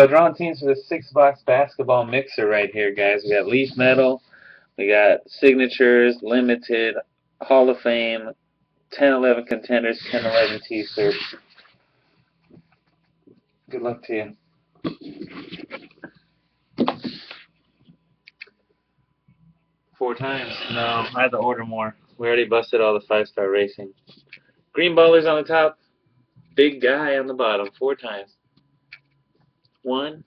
So drawing teams for the six box basketball mixer right here, guys. We got Leaf Metal, we got Signatures, Limited, Hall of Fame, 10 11 contenders, 10 11 t shirts. Good luck to you. Four times? No, I had to order more. We already busted all the five star racing. Green ballers on the top, big guy on the bottom. Four times. One,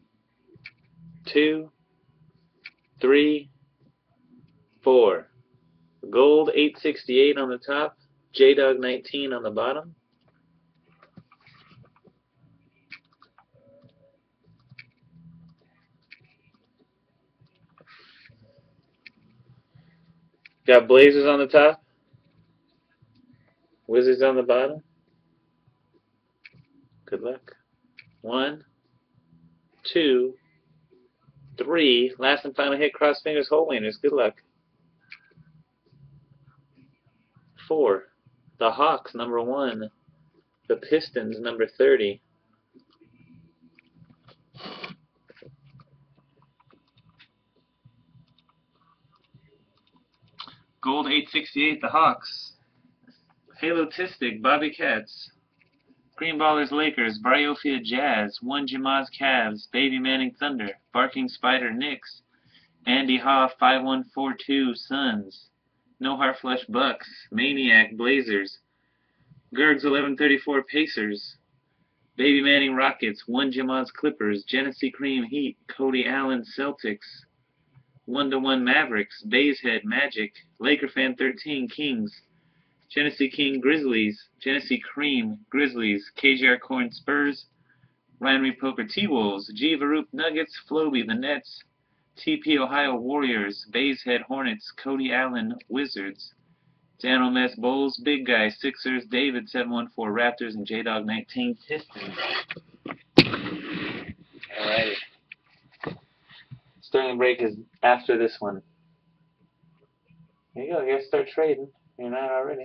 two, three, four. Gold 868 on the top, J Dog 19 on the bottom. Got Blazers on the top, Wizards on the bottom. Good luck. One, two, three. Last and final hit, cross fingers, hole winners. Good luck. Four. The Hawks, number one. The Pistons, number 30. Gold 868, the Hawks. Halo Tistic, Bobcats. Green Ballers Lakers, Briophia Jazz, One Jamaz Cavs, Baby Manning Thunder, Barking Spider Knicks, Andy Ha 5142 Suns, No Heart Flush Bucks, Maineiac Blazers, Gergs 1134 Pacers, Baby Manning Rockets, One Jamaz Clippers, Genesee Cream Heat, Cody Allen Celtics, One to One Mavericks, Bays Head Magic, Laker Fan 13 Kings, Genesee King Grizzlies, Genesee Cream Grizzlies, KJR Corn Spurs, Ryan Poker T-Wolves, G Varoop Nuggets, Floby the Nets, TP Ohio Warriors, Bays Head Hornets, Cody Allen Wizards, Dan Mess Bulls, Big Guy Sixers, David 714 Raptors, and J Dog 19 Pistons. Alrighty. Sterling break is after this one. There you go, I guess start trading. You're not already.